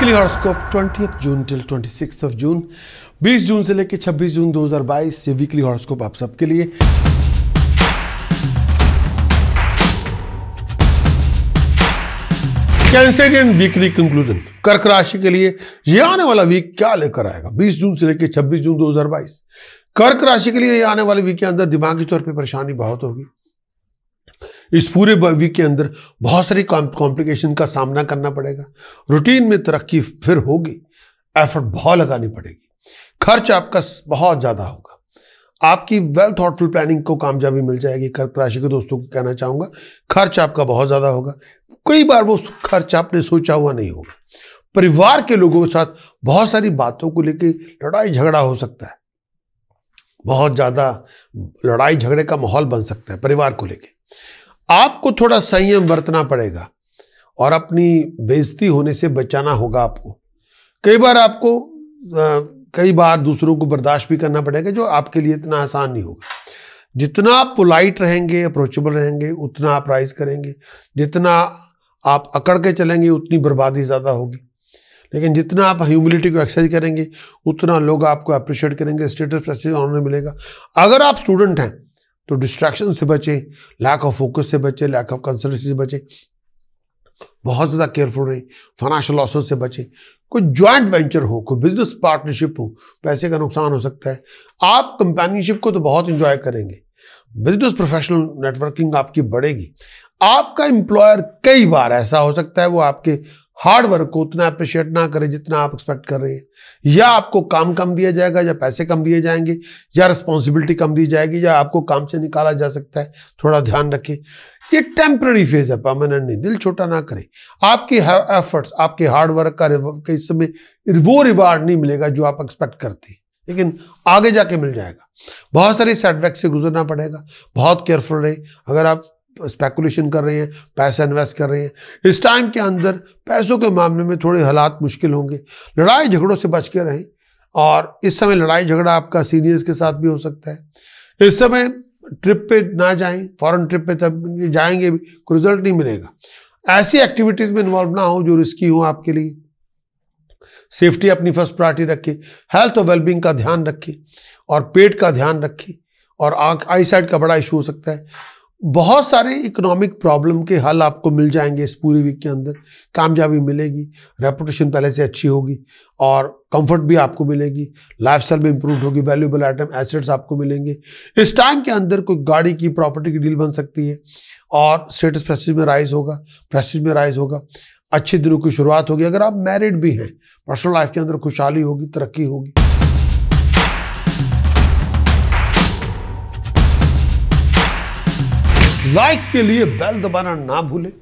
Weekly horoscope 20th June till 26th of June 20 जून से लेकर 26 जून 2022 ये वीकली हॉरोस्कोप आप सबके लिए। कैंसेरियन वीकली कंक्लूजन कर्क राशि के लिए ये आने वाला वीक क्या लेकर आएगा? 20 जून से लेकर 26 जून 2022 कर्क राशि के लिए ये आने वाले वीक के अंदर दिमागी तौर पे परेशानी बहुत होगी। इस पूरे वीक के अंदर बहुत सारी कॉम्प्लिकेशन का सामना करना पड़ेगा। रूटीन में तरक्की फिर होगी। एफर्ट बहुत लगानी पड़ेगी। खर्च आपका बहुत ज़्यादा होगा। आपकी वेल थॉटफुल प्लानिंग को कामयाबी मिल जाएगी। कर्क राशि के दोस्तों को कहना चाहूँगा, खर्च आपका बहुत ज़्यादा होगा। कई बार वो खर्च आपने सोचा हुआ नहीं होगा। परिवार के लोगों के साथ बहुत सारी बातों को लेकर लड़ाई झगड़ा हो सकता है। बहुत ज़्यादा लड़ाई झगड़े का माहौल बन सकता है परिवार को लेके। आपको थोड़ा संयम बरतना पड़ेगा और अपनी बेइज्जती होने से बचाना होगा आपको। कई बार आपको आ, कई बार दूसरों को बर्दाश्त भी करना पड़ेगा जो आपके लिए इतना आसान नहीं होगा। जितना आप पोलाइट रहेंगे अप्रोचेबल रहेंगे उतना आप राइज करेंगे। जितना आप अकड़ के चलेंगे उतनी बर्बादी ज़्यादा होगी। लेकिन जितना आप ह्यूमिलिटी को एक्सरसाइज करेंगे, उतना लोग आपको अप्रिशिएट करेंगे स्टेटस प्रेस्टीज ऑनर मिलेगा। अगर आप स्टूडेंट हैं तो डिस्ट्रैक्शन से बचें लैक ऑफ़ फोकस से बचें लैक ऑफ़ कंसल्टेंसी से बचें, बहुत ज़्यादा केयरफुल रहें फाइनेंशियल लॉसेस से बचें। कोई ज्वाइंट वेंचर हो, कोई बिज़नेस पार्टनरशिप हो पैसे का नुकसान हो सकता है। आप कंपेनियनशिप को तो बहुत इंजॉय करेंगे। बिज़नेस प्रोफेशनल नेटवर्किंग आपकी बढ़ेगी। आपका एम्प्लॉयर कई बार ऐसा हो सकता है, वो आपके हार्ड वर्क को उतना अप्रिशिएट ना करें जितना आप एक्सपेक्ट कर रहे हैं। या आपको काम कम दिया जाएगा या पैसे कम दिए जाएँगे, या रिस्पॉन्सिबिलिटी कम दी जाएगी, या आपको काम से निकाला जा सकता है, थोड़ा ध्यान रखें। ये टेम्पररी फ़ेज़ है परमानेंट नहीं, दिल छोटा ना करें। आपके एफर्ट्स आपके हार्ड वर्क का इस समय वो रिवार्ड नहीं मिलेगा जो आप एक्सपेक्ट करते हैं। लेकिन आगे जाके मिल जाएगा। बहुत सारे सेटबैक से गुजरना पड़ेगा। बहुत केयरफुल रहे। अगर आप स्पेकुलेशन कर रहे हैं, पैसा इन्वेस्ट कर रहे हैं। इस टाइम के अंदर पैसों के मामले में थोड़े हालात मुश्किल होंगे। लड़ाई झगड़ों से बच के रहें और इस समय लड़ाई झगड़ा आपका सीनियर्स के साथ भी हो सकता है। इस समय ट्रिप पे ना जाएँ फॉरेन ट्रिप पे तब जाएँगे भी, कोई रिज़ल्ट नहीं मिलेगा। ऐसी एक्टिविटीज़ में इन्वॉल्व ना हो जो रिस्की हो आपके लिए। सेफ्टी अपनी फ़र्स्ट प्रायोरिटी रखें। हेल्थ और वेलबींग का ध्यान रखें और पेट का ध्यान रखें और आँख आई साइड का बड़ा इशू हो सकता है। बहुत सारे इकोनॉमिक प्रॉब्लम के हल आपको मिल जाएँगे इस पूरी वीक के अंदर। कामयाबी मिलेगी रेपुटेशन पहले से अच्छी होगी और कंफर्ट भी आपको मिलेगी लाइफ स्टाइल भी इंप्रूव होगी वैल्यूबल आइटम एसेट्स आपको मिलेंगे। इस टाइम के अंदर कोई गाड़ी की प्रॉपर्टी की डील बन सकती है और स्टेटस प्रेस्टिज में राइज होगा प्रेस्टिज में राइज होगा, अच्छे दिनों की शुरुआत होगी। अगर आप मैरिड भी हैं पर्सनल लाइफ के अंदर खुशहाली होगी, तरक्की होगी। लाइक के लिए बेल दबाना ना भूलें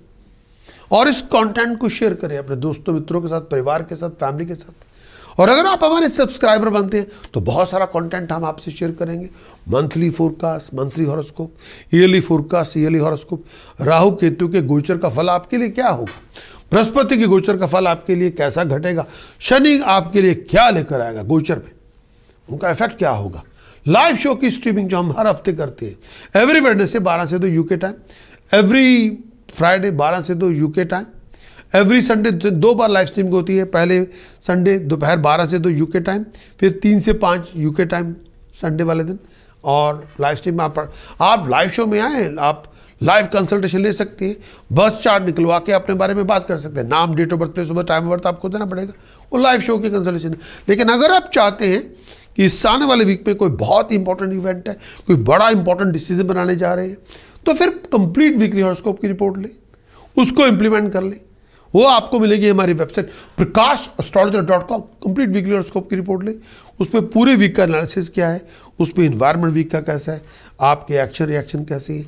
और इस कंटेंट को शेयर करें अपने दोस्तों, मित्रों के साथ, परिवार के साथ फैमिली के साथ। और अगर आप हमारे सब्सक्राइबर बनते हैं तो बहुत सारा कंटेंट हम आपसे शेयर करेंगे। Monthly forecast monthly horoscope yearly forecast yearly horoscope Rahu Ketu के गोचर का फल आपके लिए क्या होगा? बृहस्पति के गोचर का फल आपके लिए कैसा घटेगा? शनि आपके लिए क्या लेकर आएगा गोचर पे उनका इफ़ेक्ट क्या होगा? लाइव शो की स्ट्रीमिंग जो हम हर हफ़्ते करते हैं। एवरी वेडनेसडे बारह से दो यूके टाइम एवरी फ्राइडे बारह से दो यूके टाइम एवरी संडे दो बार लाइव स्ट्रीमिंग होती है। पहले संडे दोपहर बारह से दो यूके टाइम फिर तीन से पाँच यूके टाइम संडे वाले दिन। और लाइव स्ट्रीम में आप आप लाइव शो में आए, आप लाइव कंसल्टेशन ले सकते हैं। बस चार्ट निकलवा के अपने बारे में बात कर सकते हैं। नाम date of birth place of time of birth आपको देना पड़ेगा। वो लाइव शो की कंसल्टेशन लेकिन अगर आप चाहते हैं कि इस आने वाले वीक में कोई बहुत इंपॉर्टेंट इवेंट है, कोई बड़ा इंपॉर्टेंट डिसीज़न बनाने जा रहे हैं तो फिर कंप्लीट वीकली हॉरोस्कोप की रिपोर्ट ले, उसको इंप्लीमेंट कर ले। वो आपको मिलेगी हमारी website Prakash astrologer dot com complete weekly horoscope की रिपोर्ट ले। उसमें पूरे वीक का एनालिसिस क्या है, उसमें इन्वायरमेंट वीक का कैसा है, आपके एक्शन रिएक्शन कैसे है,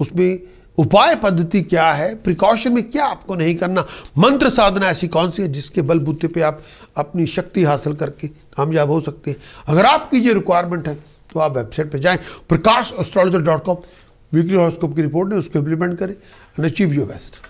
उसमें उपाय पद्धति क्या है? प्रिकॉशन में क्या आपको नहीं करना? मंत्र साधना ऐसी कौन सी है जिसके बलबूते पे आप अपनी शक्ति हासिल करके कामयाब हो सकते हैं? अगर आपकी ये रिक्वायरमेंट है तो आप वेबसाइट पे जाएँ, Prakash astrologer dot com weekly horoscope की रिपोर्ट है उसको इम्प्लीमेंट करें एंड अचीव योर बेस्ट